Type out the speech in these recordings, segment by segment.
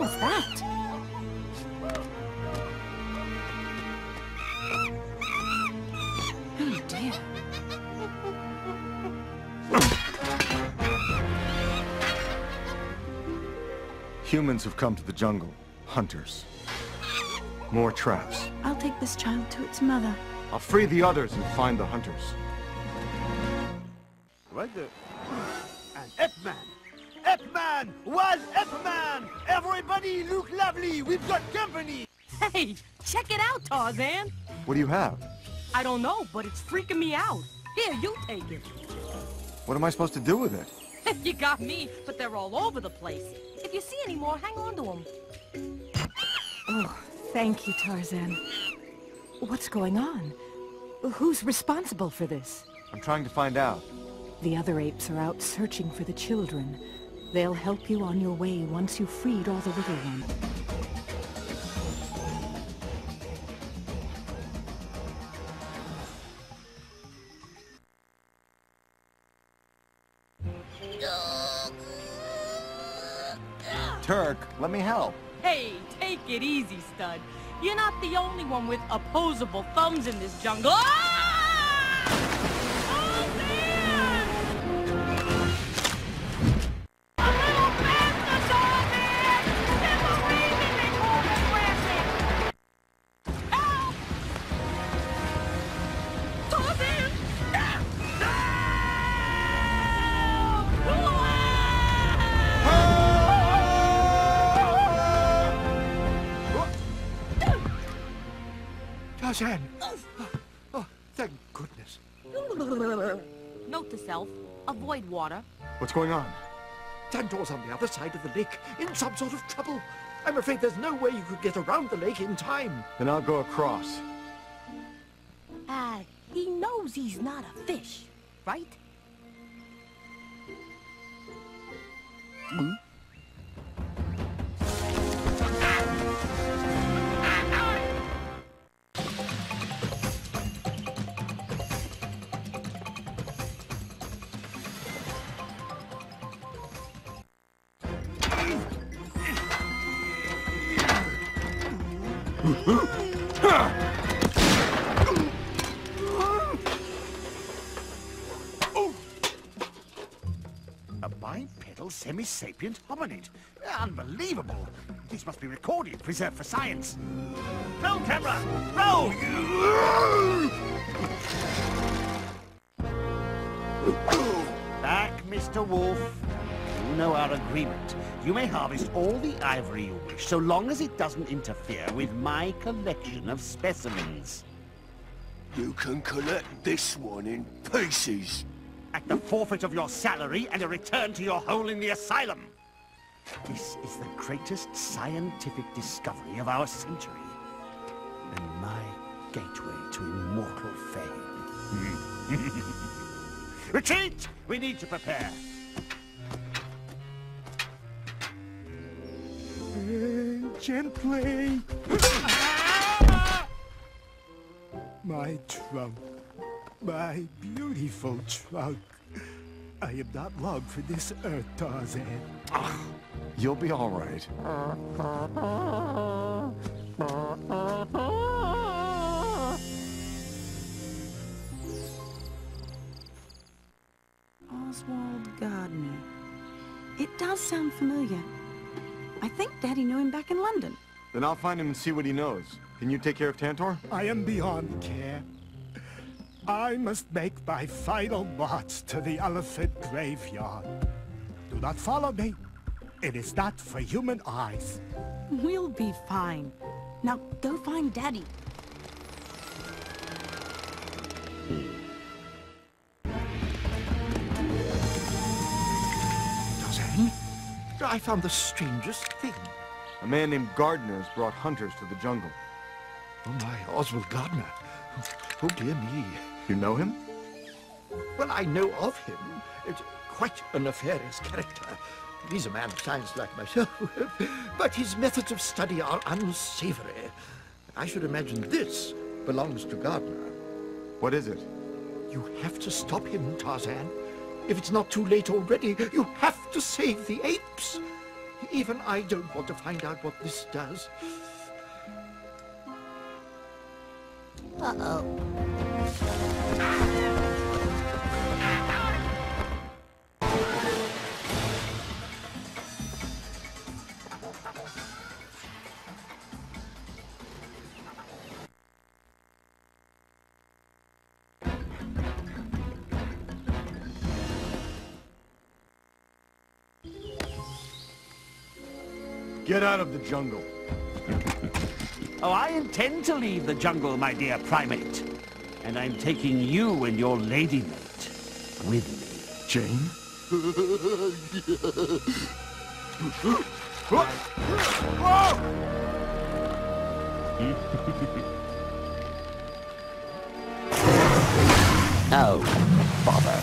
was that? Oh, dear. Humans have come to the jungle. Hunters. More traps. I'll take this child to its mother. I'll free the others and find the hunters. What the... An Ep-Man! Ep-Man! Was Ep-Man! Everybody look lovely! We've got company! Hey, check it out, Tarzan. What do you have? I don't know, but it's freaking me out. Here, you take it. What am I supposed to do with it? you got me, but they're all over the place. If you see any more, hang on to them. Oh, thank you, Tarzan. What's going on? Who's responsible for this? I'm trying to find out. The other apes are out searching for the children. They'll help you on your way once you've freed all the little ones. Terk, let me help. Hey, take it easy, stud. You're not the only one with opposable thumbs in this jungle. Ah! Tarzan! Oh, thank goodness. Note to self, avoid water. What's going on? Tantor's on the other side of the lake, in some sort of trouble. I'm afraid there's no way you could get around the lake in time. Then I'll go across. Uh, he knows he's not a fish, right? A bipedal semi-sapient hominid. Unbelievable. This must be recorded, preserved for science. Roll, camera! Roll! Back, Mr. Wolf. You know our agreement. You may harvest all the ivory you wish, so long as it doesn't interfere with my collection of specimens. You can collect this one in pieces. At the forfeit of your salary and a return to your hole in the asylum. This is the greatest scientific discovery of our century. And my gateway to immortal fame. Retreat! We need to prepare. Gently. My trunk. My beautiful trunk. I am not long for this earth, Tarzan. You'll be all right. Oswald Gardner. It does sound familiar. I think Daddy knew him back in London. Then I'll find him and see what he knows. Can you take care of Tantor? I am beyond care. I must make my final march to the elephant graveyard. Do not follow me. It is not for human eyes. We'll be fine. Now go find Daddy. Tarzan, I found the strangest thing. A man named Gardner has brought hunters to the jungle. Oh my, Oswald Gardner. Oh, oh dear me. You know him? Well, I know of him. It's quite a nefarious character. He's a man of science like myself, but his methods of study are unsavory. I should imagine this belongs to Gardner. What is it? You have to stop him, Tarzan. If it's not too late already, you have to save the apes. Even I don't want to find out what this does. Uh-oh. Get out of the jungle. Oh, I intend to leave the jungle, my dear primate. And I'm taking you and your lady mate with me. Jane? Oh, bother.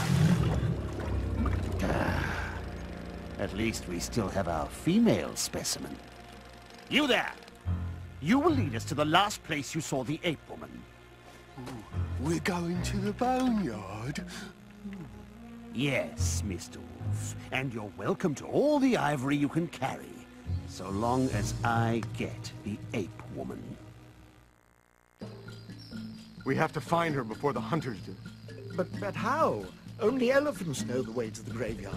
At least we still have our female specimen. You there! You will lead us to the last place you saw the ape woman. We're going to the boneyard. Yes, Mr. Wolf. And you're welcome to all the ivory you can carry, so long as I get the ape woman. We have to find her before the hunters do. But, but how? Only elephants know the way to the graveyard.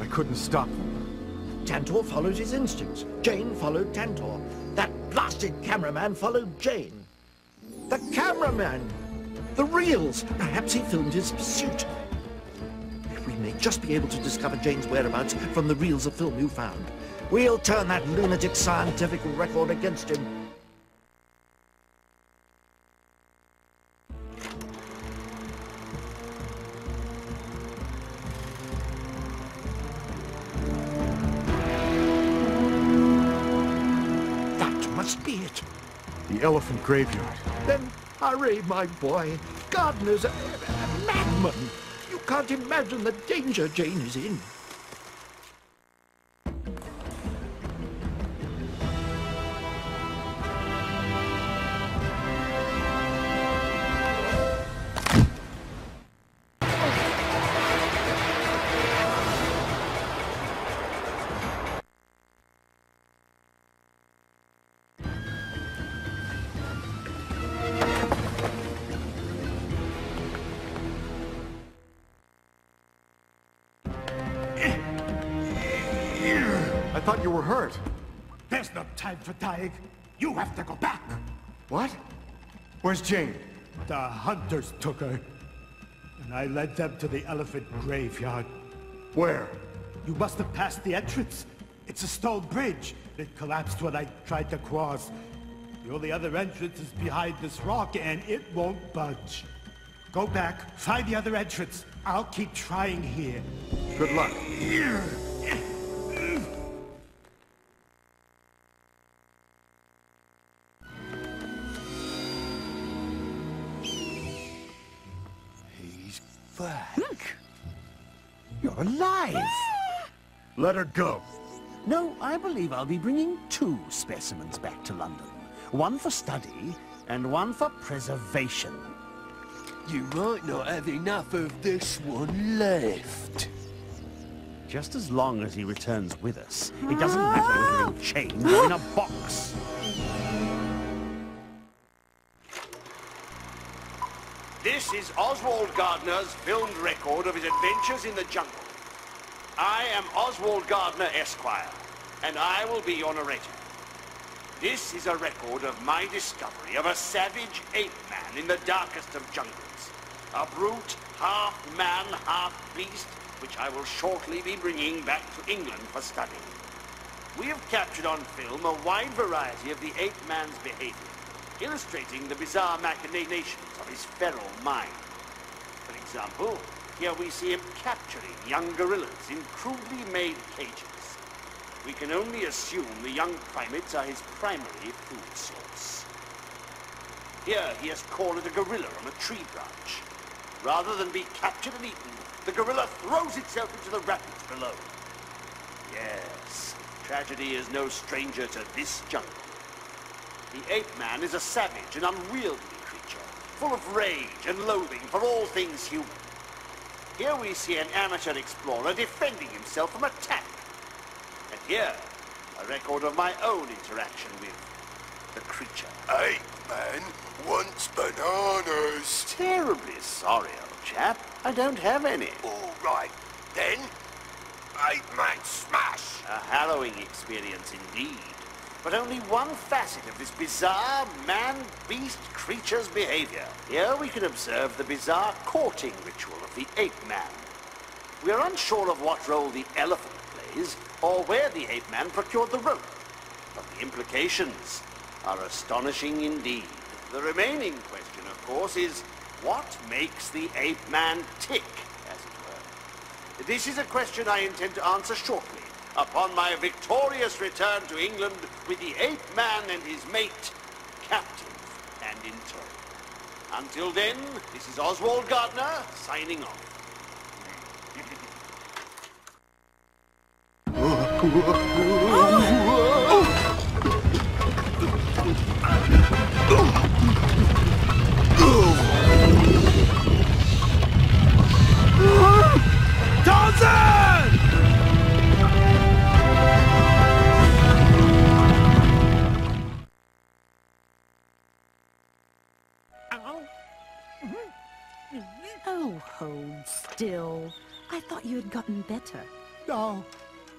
I couldn't stop them. Tantor followed his instincts. Jane followed Tantor. That blasted cameraman followed Jane. The cameraman! The reels! Perhaps he filmed his pursuit. We may just be able to discover Jane's whereabouts from the reels of film you found. We'll turn that lunatic scientific record against him. Graveyard. Then hurry, my boy. Gardner's a, a madman. You can't imagine the danger Jane is in. Thought you were hurt. There's no time for dying. You have to go back. What? Where's Jane? The hunters took her. And I led them to the elephant graveyard. Where? You must have passed the entrance. It's a stone bridge. It collapsed when I tried to cross. The only other entrance is behind this rock, and it won't budge. Go back, find the other entrance. I'll keep trying here. Good luck. He's back. You're alive! Let her go. No, I believe I'll be bringing two specimens back to London. One for study, and one for preservation. You might not have enough of this one left. Just as long as he returns with us. It doesn't matter whether in chains or in a box. This is Oswald Gardner's filmed record of his adventures in the jungle. I am Oswald Gardner, Esquire, and I will be your narrator. This is a record of my discovery of a savage ape-man in the darkest of jungles. A brute, half man, half beast, which I will shortly be bringing back to England for study. We have captured on film a wide variety of the ape-man's behavior, illustrating the bizarre machinations of his feral mind. For example, here we see him capturing young gorillas in crudely made cages. We can only assume the young primates are his primary food source. Here he has cornered a gorilla on a tree branch. Rather than be captured and eaten, the gorilla throws itself into the rapids below. Yes, tragedy is no stranger to this jungle. The ape-man is a savage and unwieldy creature, full of rage and loathing for all things human. Here we see an amateur explorer defending himself from attack. And here, a record of my own interaction with the creature. Ape man wants bananas. Terribly sorry, old chap. I don't have any. All right, then. Ape man smash. A harrowing experience indeed. But only one facet of this bizarre man-beast creature's behavior. Here we can observe the bizarre courting ritual of the ape-man. We are unsure of what role the elephant plays, or where the ape-man procured the rope. But the implications are astonishing indeed. The remaining question, of course, is what makes the ape-man tick, as it were? This is a question I intend to answer shortly, upon my victorious return to England with the ape-man and his mate, captive and in tow. Until then, this is Oswald Gardner, signing off. still. I thought you had gotten better. No,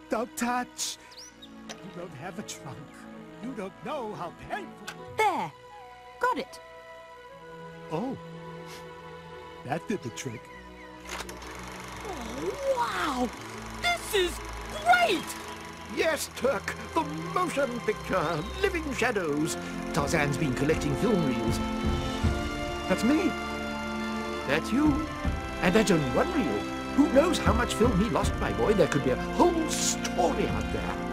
don't touch. You don't have a trunk. You don't know how painful. There! Got it! Oh, that did the trick. Oh, Wow! This is great! Yes, Terk, the motion picture, Living Shadows. Tarzan's been collecting film reels. That's me. That's you. And that's only one reel. Who knows how much film he lost, my boy? There could be a whole story out there.